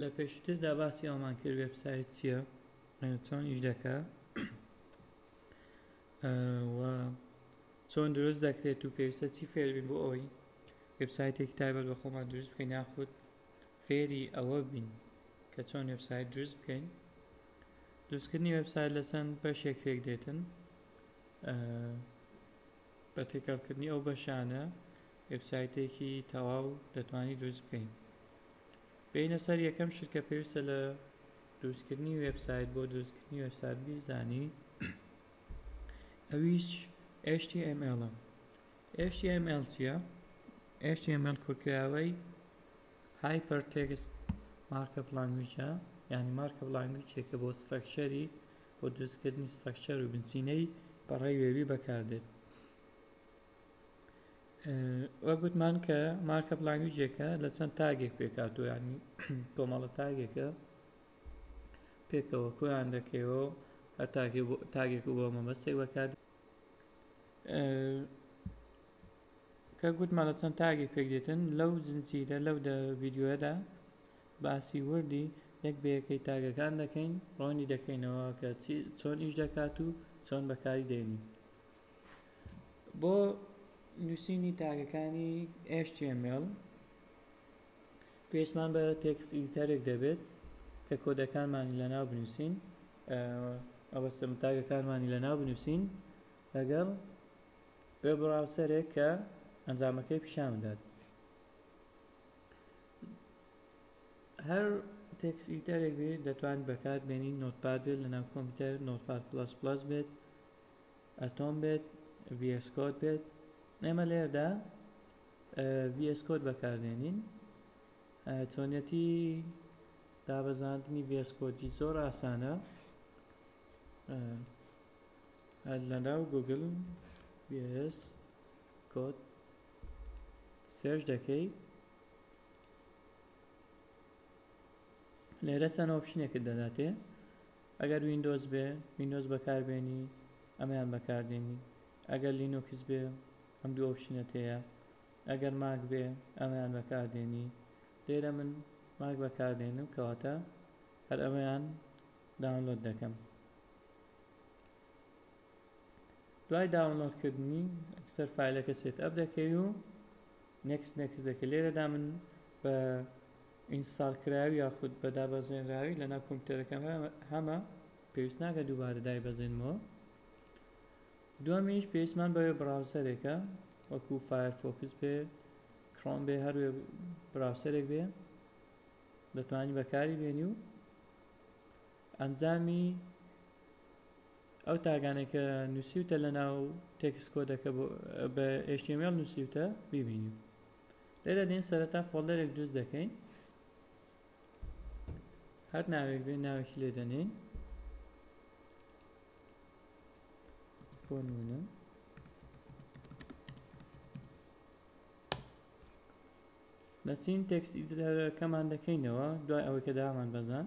لە پێشتردا باسی ئەومان کرد وێبسایت چییە چۆن ئیش دەکە و چۆن دروست دەکرێت و پێویستە چی فێربین بۆ ئەوی وێبسایتێکی تایبەت بە خۆمان دروست بکەین یاخود فێری ئەوە بین کە چۆن وێبسایت دروست بکەین دروستکردنی وێبسایت لە چەند بەشێک پێک دێتن بە تێکەڵکردنی ئەو بەشانە وێبسایتێکی تەواو دەتوانین دروست بکەین بێینە سەر یەکەم شتکە پێویستە لە دروستکردنی وێبسایت بۆ دروستکردنی وێبسایت بیزانی ئەویش HTML HTML چییە؟ HTML کورکراوەی هایپەر تێکست مارکەپ لانگویجە یعنی مارکەپ لانگویجێکە بۆ سترەکچەری بۆ دروستکردنی سترەکچەر و بنچینەی پەڕەی وێبی بەکاردێت وەک وتمان کە مارکەپ لانگویجێکە لە چەند تاگێک پێکاتوە ینی کۆمەڵە تاگێکە پێکەوە کۆیان دەکەیەوە هە تاگێک و بۆ مەمەسێک بەکات کە گوتمان لە چەند تاگێک پێکدێتن لەو زنجیرە لەو دە ڤیددیوەدا باسی وردی یەک بە یەکەی تاگەکان دەکەین، ڕوونی دەکەینەوە کە چی چۆن ئیش دەکات و چۆن بەکاری دێنین. بۆ نووسینی تاگەکانی HTML پێویستمان بە تێکست ئیدیتەرێک دەبێت کە کۆدەکانمانی لەناو بنووسین ئەوە سمتاگەکانمانی لەناو بنووسین لەگەڵ وێ بڕاوسەرێک کە ئەنجامەکەی پیشان بدات هەر تێکست ئیدیتەرێک بێت دەتوانیت بەکاربێنیت نۆتپاد بێت لەناو کۆمپیوتەر نۆتپاد پڵەس پڵەس بێت ئەتۆم بێت ڤییەس کۆد بێت ئێمە لێرەدا ڤییەس کۆد بەکاردێنین چۆنیەتی دابەزاندنی ڤییەس کۆدی زۆر ئاسانە هەر لەناو گوگل ڤییەس کۆد سێرچ دەکەی لێرە چەند ئۆپشنێکت دەداتێ ئەگەر ویندۆز بێ ویندۆز بەکاربێنی ئەمەیان بەکاردێنی ئەگەر لینوکس بێ ئەم دوو ئۆپشنت هەیە ئەگەر ماک بێ ئەمەیان بەکاردێنی لێرە من ماک بەکاردێنم کەواتە هەر ئەمەیان داونلۆد دەکەم دوای داونلۆد کردنی ئەکسەر فایلەکە سێت ئەپ دەکەی و نێکست نێکست دەکەی لێرەدا من بە ئینستال کراوی یاخود بە دابەزێنراوی لەناو کۆمپیوتەرەکەم هەمە پێویست ناکە دووبارە دایبەزێنمەوە دومیش پێویستمان بەوێ براوسەرێکە وەکو فایرفۆکس بێ کرۆم بێ هەروێ براوسەرێک بێ دەتوانانی بەکاری بێنی و ئەنجامی ئەو تاگانەی کە نوسیوتە لە ناو تێکست کۆدەکە بە html نوسیوتە بیبینین لێرە دێین سەرەتا فۆڵدەرێک دروست دەکەین هەر ناوێک بێ ناوێکی لێ دەنێین بۆ نمونە دەچین تێکست ئیدیتەرەکەمان دەکەینەوە دوای ئەوەی کە دامان بەزان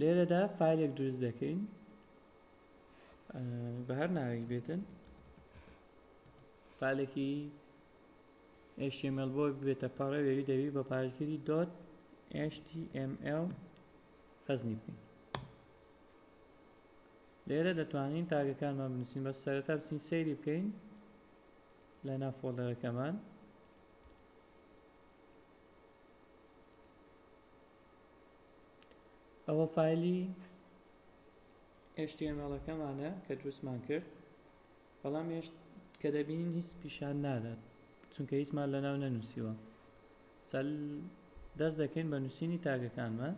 لێرەدا فایلێک دروست دەکەین بە هەر ناوێک بێتن فالێکی HTML بۆ بێتە پەڕەوێری دەوی بە پارشگیری دۆت HTML خەزنی بکەین لێرە دەتوانین تاگەکانمان بنووسین بە سەرەتا بچین سەیری بکەین لە نافۆڵەرەکەمان ئەوە فایلی html ەکەمانە کە دروستمان کرد بەڵام هێشت کە دەبینین هیچ پیشان نادات چونکە هیچمان لە ناو نەنووسیوە سەل دەست دەکەین بە نووسینی تاگەکانمان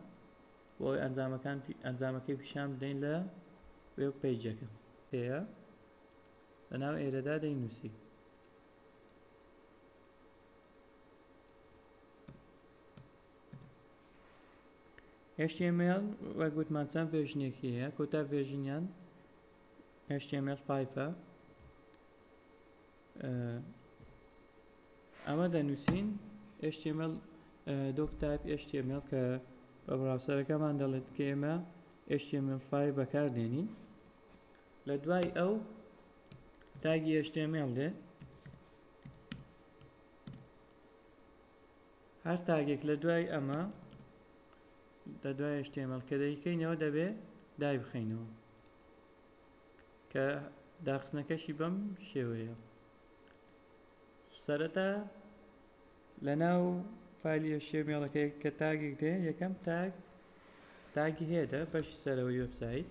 بۆ ئەوەی ئەنجامەکان ئەنجامەکەی پیشان بدەین لە وێب پەیجەکە پێە لە ناو ئێرەدا دەینووسی HTML وەک وتمان چەند ڤێژنێکی هەیە کۆتا ڤێژنیان HTML 5 ئەمە دەنووسین HTML دۆک تایپ HTML کە بە بڕاوسەرەکەمان دەڵێت کە ئێمە HTML 5 بەکاردێنین لە دوای ئەو تاگی HTML دێ هەر تاگێک لە دوای ئەمە لە دوای HTML کە دەیکەینەوە دەبێ دای بخەینەوە کە داخستنەکەشی بەم شێوەیە سەرەتا لە ناو فایلی شێمێڵەکەی کە تاگێک دێ یەکەم تاگ تاگی هێدە بەشی سەرەوەی وەبسایت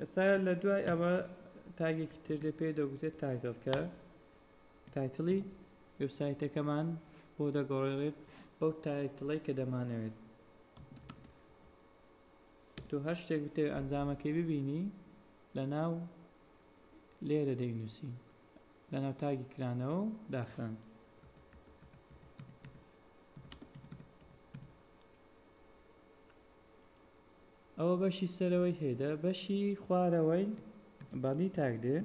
ئێستا لە دوای ئەمە تاگێکی تر دێ پێ دەگوتێت تایتڵ کە تایتڵی وبسایتەکەمان بۆ دەگۆڕێت بەو تایتڵی کە دەمانەوێت تۆ هەر شتێک بتەوێت ئەنجامەکەی ببینی لە ناو لێرە دەینووسی لە ناو تاگی کرانەوە و داخران ئەوە بەشی سەرەوەی هێدە بەشی خوارەوەی بەدی تاک دێ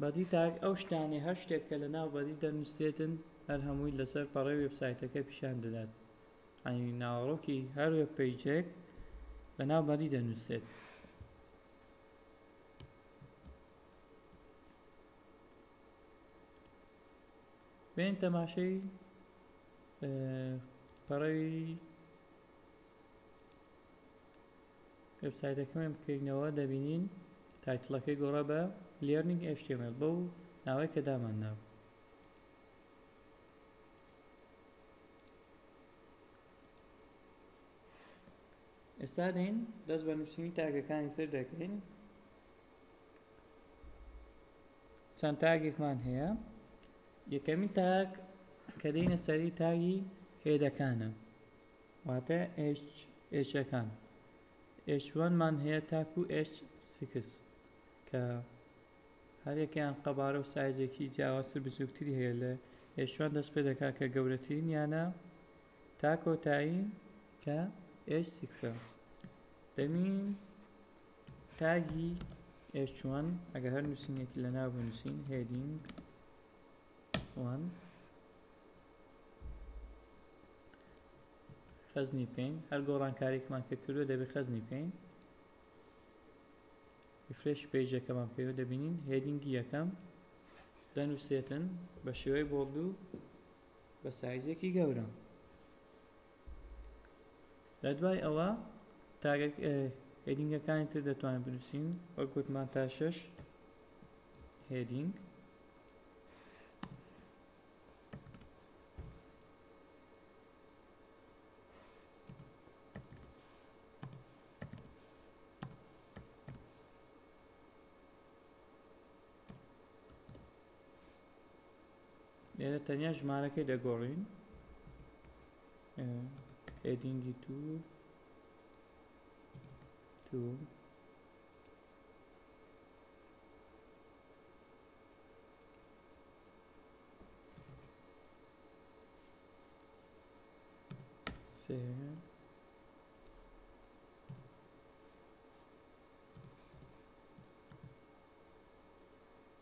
بەدی تاک ئەو شتانێ هەر شتێک کە لە ناو بەدی دەنووسێتن هەر هەمووی لەسەر پەڕێ وێبسایتەکە پیشان دەدات ئەنی ناوەڕۆکی هەر وێب پیجێک لە ناو بەدی دەنووسێت بێن تەماشەی پەڕەوی وێبسایتەکەمان بکەینەوە دەبینین تایتڵەکەی گۆڕا بە learning html بەو ناوەی کە دامان ناو ئێستا دێن دەست بە نووسینی تاگەکانی تر دەکەین چەند تاگێکمان هەیە یەکەمی تاگ کە دێنە سەری تاگی هێدەکانە واتە ئێشەکان ئێشوانمان هەیە تاکو ئێش سکس کە هەرێکیان قەبارە و سایزێکی جیاوازتر بچووکتری هەیە لە ئێشوان دەست پێ دەکات کە گەورەترین یانە تا کۆتایی کە ئێش سکسە دەمین تاگی ئێچ وان ئەگەر هەر نووسینێکی لەناو بنووسین هێدینگ وان خەزنی بکەین هەر گۆڕانکاریکمان کە کردو دەبێت خەزنی بکەین ریفرێش پێجەکەمان بکەین و دەبینین هێدینگی یەکەم دەنووسێتن بە شێوەی بۆڵد و بە سایزێکی گەورە لە دوای ئەوە تاگە هێدینگەکانی تر دەتوانین بنوسین وەک وتمان تا شەش هێدینگ لێرە تەنیا ژمارەکەی دەگۆڕین هێدینگی تو تو سێ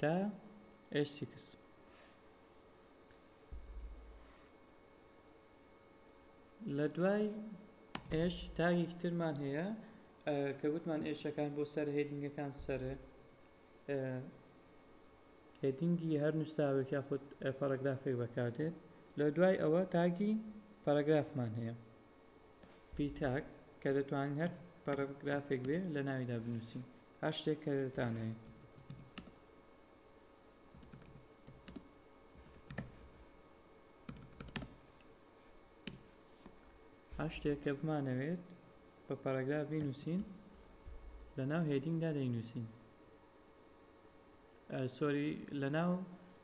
تا ئێچ سیکس لە دوای ئێش تاگێکی ترمان هەیە کە وتمان ئێشەکان بۆ سەر هێدینگەکان سەر هێدینگی هەر نووساوێک یاخود پەرەگرافێک بەکاردێت لە دوای ئەوە تاگی پەرەگرافمان هەیە پیتاک کە دەتوانین هەر پەرەگرافێک بێ لە ناویدا بنووسین هەر شتێک کە دەتان هەیە هەر شتێک کە بمانەوێت بە پەرەگراف بینوسین لە ناو هێدینگدا دەینوسین سۆری لە ناو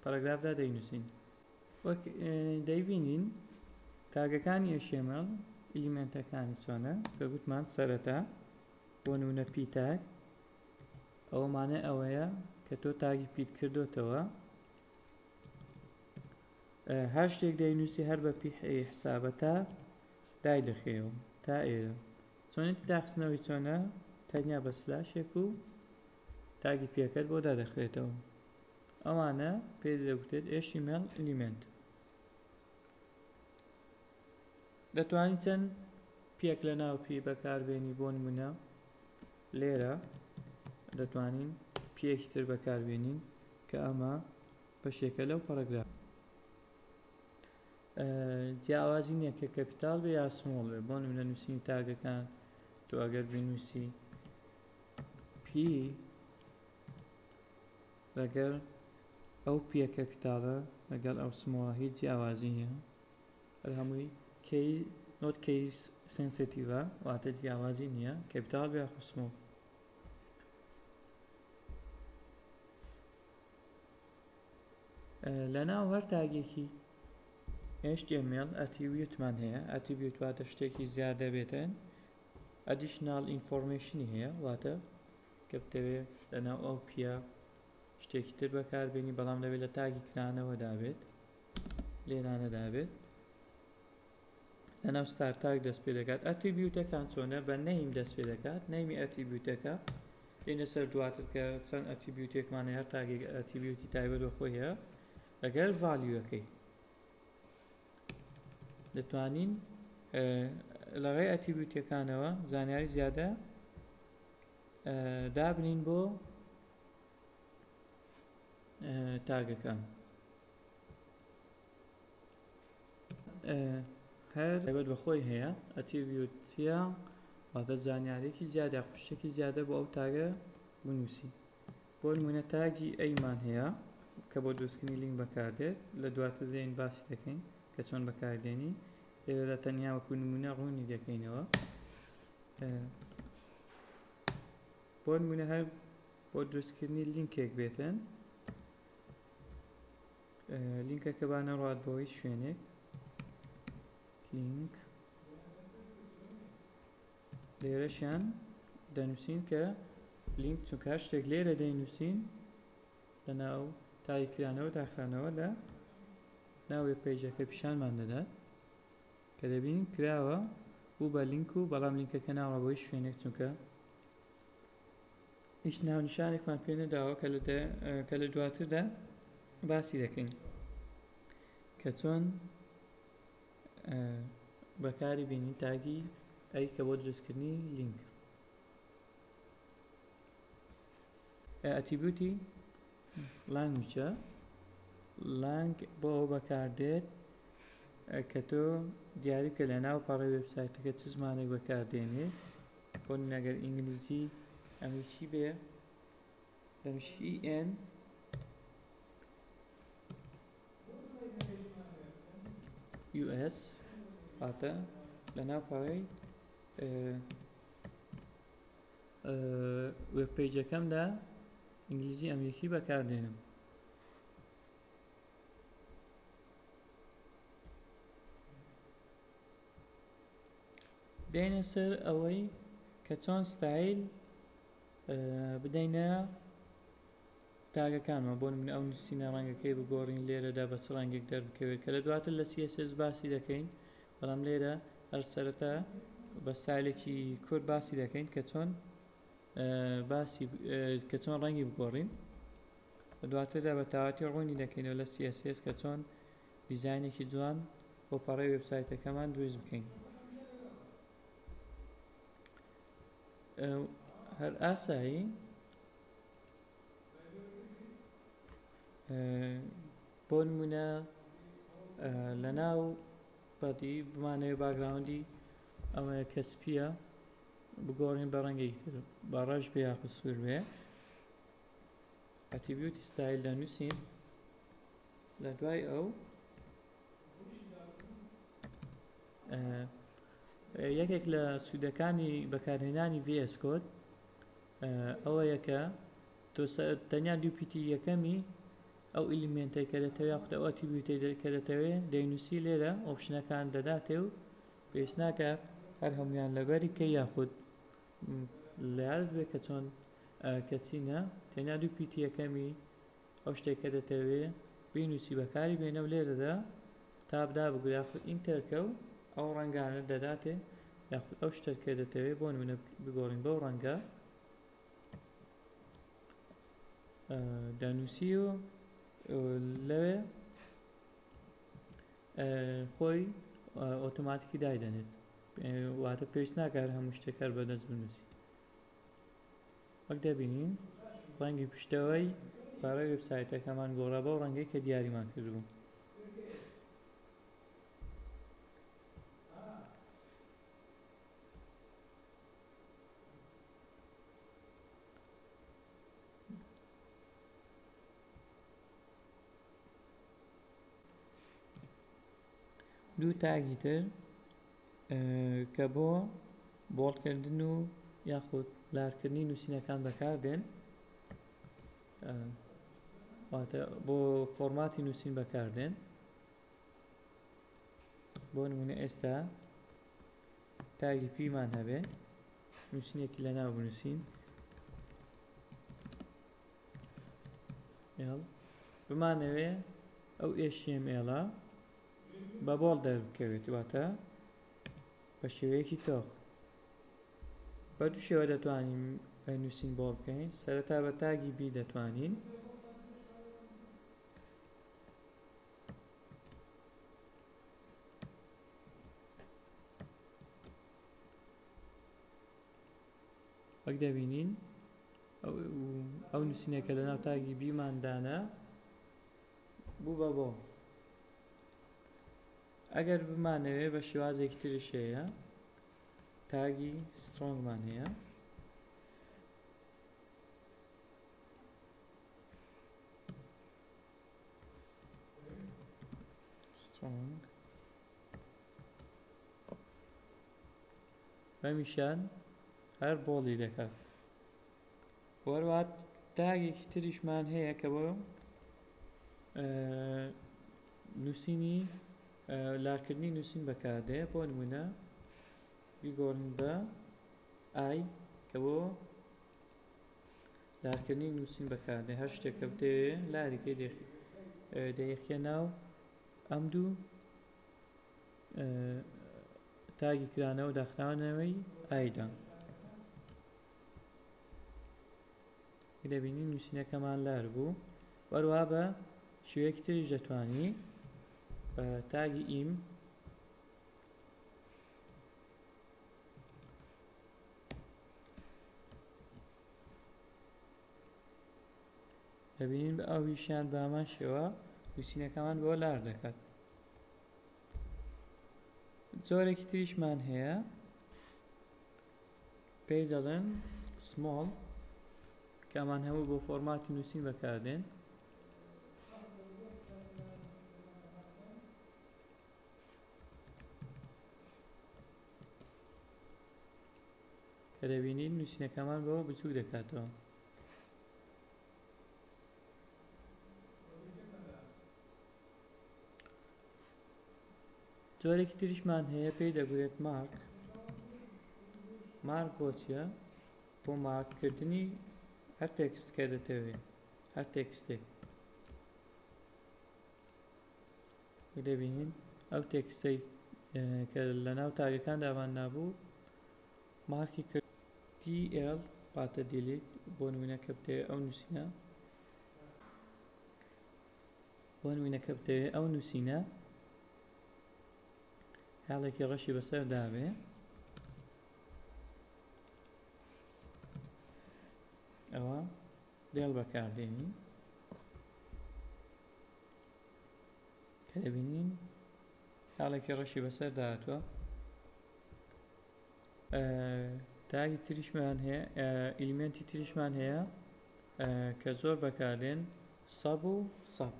پەرەگرافدا دەینوسین وەک دەیبینین تاگەکانی ئەشێمە ئیلیمنتەکانی چۆنە کە گوتمان سەرەتا بۆ نمونە پی تاگ ئەوە مانای ئەوەیە کە تۆ تاگی پیت کردوتەوە هەر شتێک دەینوسی هەر بە پی حسابە تا دای دەخەیەوە تا ئێرە چۆنێتی داخستنەوەی چۆنە تەنیا بە سلاشێک و تاگی پێکەت بۆ دادەخرێتەوە ئەوانە پێ دەگوتێت ئێشی مێڵ ئلیمنت دەتوانی چەند پێک لە ناوپێی بەکاربێنی بۆ نمونە لێرە دەتوانین پێکی تر بەکاربێنین کە ئەمە بەشێکە لەو پەرەگراف جیاوازی نییە کە کەپیتال بە یاسمۆڵ بێ بۆ نمونە نووسین تاگەکان تۆ ئەگەر بنووسی پی لەگەر ئەو پیە کەپیتالە لەگەڵ ئەو سمۆڵە هیچ جیاوازی نییە ئەوە هەمووی کەی نۆت کەیس سێنسێتیڤە واتە جیاوازی نییە کەپیتاڵ بێ یاخود سمۆڵ لە ناو هەر تاگێکی HTML ئەتیویتمان هەیە ئەتیبیوت واتە شتێکی زیادە بێتن ئەدیشنال ئینفۆرمێشنی هەیە واتە کە بتەوێت لەناو ئەو پیە شتێکی تر بەکاربێنی بەڵام دەبێت لە تاگی کرانەوە دابێت لێرانەدا بێت لەناو ستارتاک دەست پێ دەکات ئەتریبیوتەکان چۆنە بە نەیم دەست پێ دەکات نەیمی ئەتریبیوتەکە لێنە سەر دواتر کە چەند ئەتریبیوتێکمانە هەر تاگێک ئەتریبیوتی تایبەت بە خۆی هەیە لەگەر ڤالیوەکەی دەتوانین لەڕێ ئەتریبیوتەکانەوە زانیاری زیادە دابنین بۆ تاگەکان هەر تایبەت بە خۆی هەیە ئەتیبیوتە واتە زانیارێکی زیادە قشتێکی زیادە بۆ ئەو تاگە بنووسی بۆ نمونە تاگی ئەیمان هەیە کە بۆ دروستکردنی لینک بەکاردێت لە دواتر دێن باسی دەکەین کە چۆن بەکاردێنی ئێرەدا تەنیا وەکو نمونە ڕوونی دەکەینەوە بۆ نمونە هەر بۆ دروستکردنی لینکێک بێتن لینکەکە با نەڕات بۆ هیچ شوێنێک لینک لێرەشیان دەنووسین کە لینک چونکە شتێک لێرە دەینووسین لەناو تایکرانەوە داخانەوە لە ناوێ پەیجەکە پیشانمان دەدات کە دەبین کراوە بوو بە لینک و بەڵام لینکەکە ناوە بۆی شوێنێک چونکە هیچ ناونیشانێکمان پێ نەداوە کە لە دواتردا باسی دەکەین کە چۆن بەکاری بینین تاگی ئەی کە بۆ دروستکردنی لینک ئەتیبوتی لانگچە لانگ بۆ ئەو بەکاردێت کە تۆ دیاریکە لە ناو پەڕی وبسایتەکە چ زمانێک بەکاردێنێت بۆنی ئەگەر ئینگلیزی ئەمریکی بێ دەمش EN US واتە لەناو پاوەی وێب پێجەکەمدا ئینگلیزی ئەمریکی بەکاردێنم دێینە سەر ئەوەی کە چۆن ستایل بدەینە تاگەکانمان بۆ نمونە ئەو نوسینە ڕەنگەکەی بگۆڕین لێرەدا بە چ ڕەنگێک دەربکەوێت کە لە دواتر لە css باسی دەکەین بەڵام لێرە هەر سەرەتا بە ستایلێکی کورت باسی دەکەین کە چۆن باسی کە چۆن ڕەنگی بگۆڕین دواتردا بە تاواتی ڕوونی دەکەینەوە لە css کە چۆن دیزاینێکی جوان بۆ پەڕەی وێبسایتەکەمان دروست بکەین هەر ئاسایی بۆ نمونە لە ناو بەدی بمانەوە باگراوندی ئەوە کەسپیە بگۆڕین بە ڕەنگی تر بە ڕەش بێ یاخود سوور بێ ئەتیبیوتی ستایل دەنووسین لە دوای ئەو یەکێک لە سوودەکانی بەکارهێنانی VS Code ئەوە یەکە تۆ تەنیا دوو پیتی یەکەمی ئەو ئیلیمنتەی کە دەتەوێت یاخود ئەو ئەتیبیوتی کە دەتەوێت دەینوسی لێرە ئۆپشنەکان دەداتێ و پێش ناکە هەر هەمویان لەبەری کە یاخود لە یاد بێت کە چۆن کەچینە تەنیا دوو پیتی یەکەمی ئەو شتەی کە دەتەوێ بینووسی بەکاری بێنە و لێرەدا تاب دابگرە یاخود ئینتەرکە و ئەو ڕەنگانەت دەداتێ یاخود ئەو شتە کە دەتەوێ بۆ نمونە بگۆڕین بەو ڕەنگە دەنووسی و لەوێ خۆی ئۆتۆماتیکی دایدەنێت واتە پێویست ناکات هەموو شتێک هەر بەدەست بنووسی وەک دەبینین ڕەنگی پشتەوەی پەڕەی وێبسایتەکەمان گۆڕا بەو ڕەنگەی کە دیاریمان کردبوو. دوو تاگی تر کە بۆ بۆڵکردن و یاخود لارکردنی نووسینەکان بەکاردێن واتە بۆ فۆرماتی نووسین بەکاردێن بۆ نمونە ئێستا تاگی پیمان هەبێ نووسینێکی لە ناو بنووسین بمانەوێ ئەو ئێشێم ئێڵە بە بۆڵ دەربکەوێت واتە بە شێوەیەکی تۆخ بە دوو شێوە دەتوانین نووسین بۆڵ بکەین سەرەتا بە تاگی بی دەتوانین وەک دەبینین ئەو نووسینەکە لە ناو تاگی بیماندانە بووبە بۆ ئەگەر بمانەوێ بە شێوازێکی تریش هەیە تاگی سترۆنگمان هەیە سترۆنگ بەمیشان هەر بۆڵی دەکات و هەروەها تاگێکی تریشمان هەیە کە بۆ نووسینی لارکردنی نووسین بەکاردێ بۆ نمونە بیگۆڕن بە ئای کە بۆ لارکردنی نووسین بەکاردێ هەر شتێک کەوتێ لارێکی دەیەخێ ناو ئەم دوو تاگی کرانەوە داخراونەوەی ئایدان دەبینین نووسینەکەمان لار بوو و هەروەها بە شێوەیەکی تریش دەتوانی بە تاگی ئیم دەبینین بە ئەو هیشیان بە هەمان شێوە نووسینەکەمان بۆ لار دەکات جۆرێکی تریشمان هەیە پێی دەڵێن سمۆڵ کە ئەمان هەموو بۆ فۆرماتی نووسین بەکاردێن کە دەبینین نووسینەکەمان بەوە بچووک دەکاتەوە جۆرێکی تریشمان هەیە پێی دەگوترێت مارک مارک بۆ چیە بۆ مارک کردنی هەر تێکست کە دەتەوێت هەر تێکستێک دەبینین ئەو تێکستەی کە لە ناو تاگەکان دامان نابوو مارکی کرد TL واتە دیلیت بۆ نمونە کە بتەوێت ئەو نووسینە بۆ نموینە کە بتەوێ ئەو نووسینە هەڵێکی ڕەشی بەسەر دابێ ئەوە دێڵ بەکاردێنین کە دەبینین هەڵێکی ڕەشی بەسەر داهاتوە تاگی تریشمان هەیە ئیلمنتی تریشمان هەیە کە زۆر بەکاردێن سەب و سەب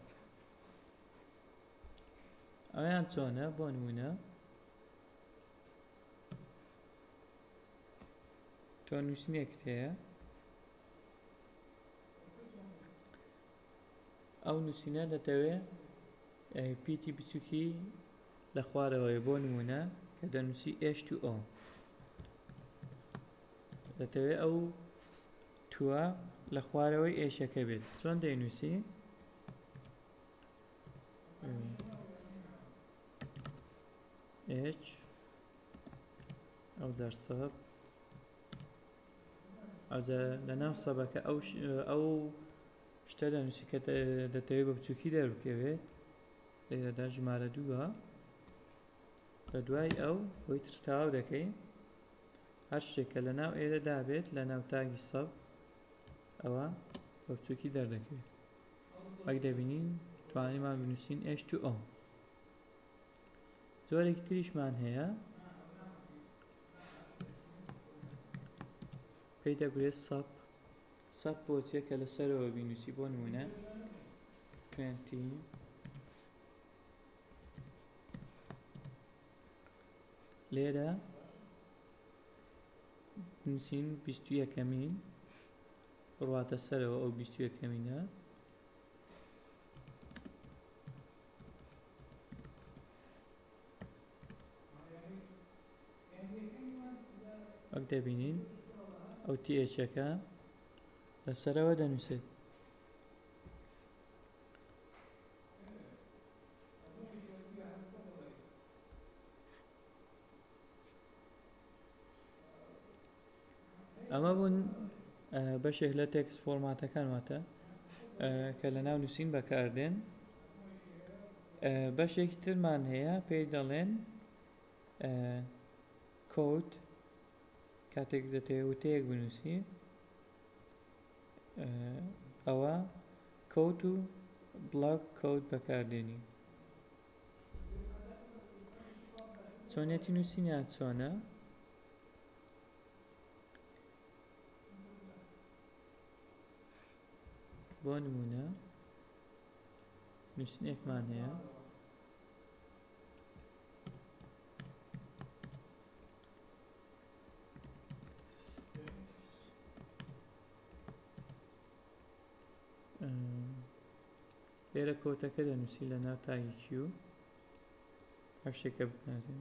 ئەویان چۆنە بۆ نمونە تۆ نووسنێکت هەیە ئەو نووسینە دەتەوێ پیتی بچووکی لە خوارەوەی بۆ نمونە کە دەنووسی ئێشت و ئەو دەتەوێت ئەو تووە لە خوارەوەی ئێشەکە بێت چۆن دەینووسی؟ ئێچ ئەو زار سەب ئەوجا لە ناو سەبەکە ئەو ئەو شتە دەنووسی کە دەتەوێت بە بچووکی دەربکەوێت لێرەدا ژمارە دووە لە دوای ئەو بۆی تر تاو دەکەین هەر شتێک کە لە ناو ئێرە دابێت لە ناو تاگی سەب ئەوە بە بچووکی دەردەکەوێت وەک دەبینین توانیمان بنووسین ئێش تو ئۆم جۆرێکی تریشمان هەیە پێی دەگوێت سەپ سەپ بۆچیە کە لە سەرەوە بینوسی بۆ نمونە پێنتی لێرە بنوسین بیست و یەکەمین بڕواتە سەرەوە ئەو بیست و یەکەمینە وەک دەبینین ئەو تیئێچەکە لەسەرەوە دەنووسێت ئەمە بوون بەشێک لە تێکس فۆرماتەکان واتە کە لە ناو نووسین بەکاردێن بەشێکی ترمان هەیە پێی دەڵێن کۆوت کاتێک دەتەوێت وتەیەک بنووسی ئەوا کۆت و بڵاک کۆت بەکاردێنی. چۆنیەتی نووسینیان چۆنە؟ بۆ نمونە نووسینێکمان هەیە لێرە کۆتەکە دەنووسی لە ناو تاگی کیو هەر شتێکە بکاتێن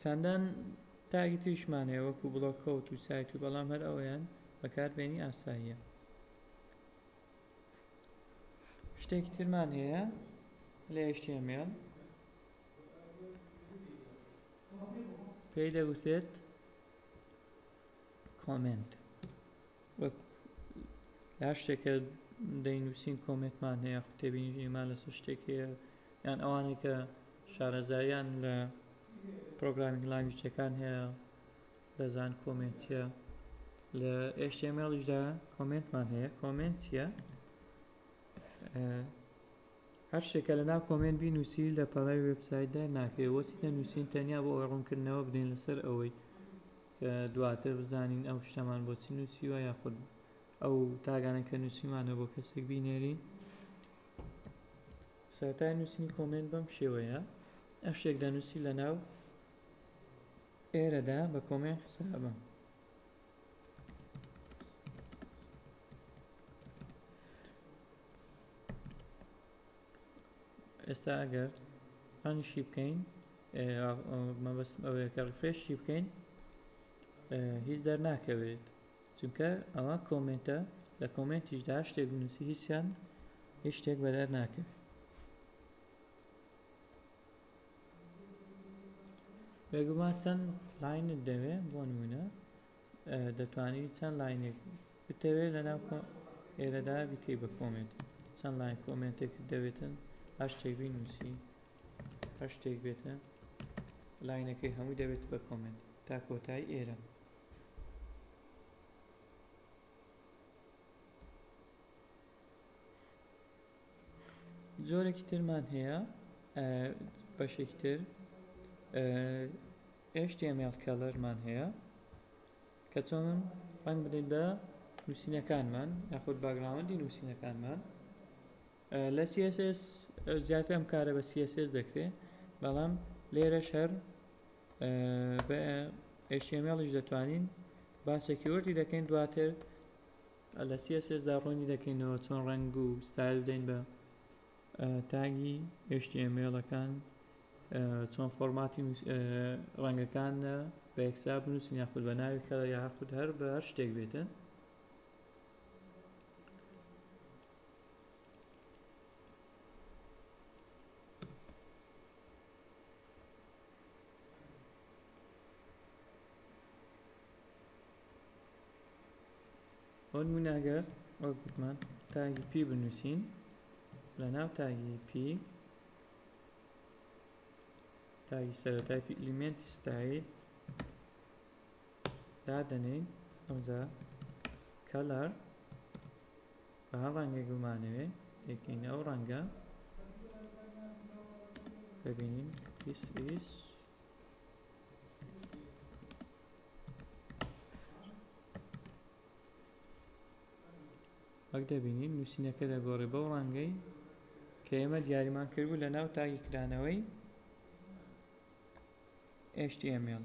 چەندان تاگی تریشمان هەیە وەکو بڵۆکەوت و سایت و بەڵام هەر ئەوەیان بەکاربێنی ئاساییە وەک لا شتێک کە دەینووسین کۆمێنتمان هەیە خو تێبینیمان لەسەر شتێک هەیە یان ئەوانەی کە شارەزایان لە پرۆگرامینگ لانگویجەکان هەیە دەزان کۆمێنت چییە لە ئێشتێمەڵیشدا کۆمێنتمان هەیە کۆمێنت چییە هەر شتێکە لە ناو کۆمێنت بینوسی لە پەڕای وبسایتدا ناکرێت وەچی دەنووسین تەنیا بۆ ئەوە ڕوونکردنەوە بدەین لەسەر ئەوەی دواتر بزانین ئەو شتەمان بۆچی نووسیوە یاخود ئەو تاگانە کە نووسیمانە بۆ کەسێک بینێرین سەرەتای نووسینی کۆمنت بەم شێوەیە ئەم شتێک دەنووسی لە ناو ئێرەدا بە کۆمێن حسابە ئێستا ئەگەر ئەنیشی بکەین مەبەستم ئەوەیە کە ڕیفرێشی بکەین هیچ دەرناکەوێت چونکە ئەوە کۆمنتە لە کۆمنتیشدا شتێک بنووسی هیچیان هیچ شتێک بەدەر ناکەوێت بێگومان چەند لاینت دەوێ بۆ نمونە دەتوانانی چەند لاینێک بتەوێت لە ناو ئێرەدا بیکەی بە کۆمنت چەند لاین کۆمنتێک دەوێتن هەشتێک بینوسی هەر شتێک بێتە لاینەکەی هەمووی دەبێت بە کۆمنت تا کۆتایی ئێرە جۆرێکی ترمان هەیە بەشێکی تر HTML کەلەرمان هەیە کە چۆن ڕەنگ بدەین بە نووسینەکانمان یاخود باگراوەندی نووسینەکانمان لە css زیاتر ئەم کارە بە css دەکرێت بەڵام لێرەش هەر بە html ش دەتوانین باسە کیوردی دەکەین دواتر لە css دا ڕوونی دەکەینەوە چۆن ڕەنگ و ستایل بدەین بە تاگی html ەکان چۆن فۆرماتی ڕەنگەکان بە یەکسا بنووسین یاخود بە ناوی کەڵە یاخود هەر بە هەر شتێک بێتن بۆ نموناگەر وەک گوتمان تاگی پی بنووسین لە ناو تاگی پی تاگی سەرەتای پی ئلیمێنتی ستایل دادەنین ئەوجا کەلەر بە هەر ڕەنگێک بمانەوێ یەکین ئەو ڕەنگە ببینین this is وەک دەبینین نووسینەکە دەگۆڕێ بەو ڕەنگەی کە ئێمە دیاریمان کردبوو لە ناو تاگی کرانەوەی HTML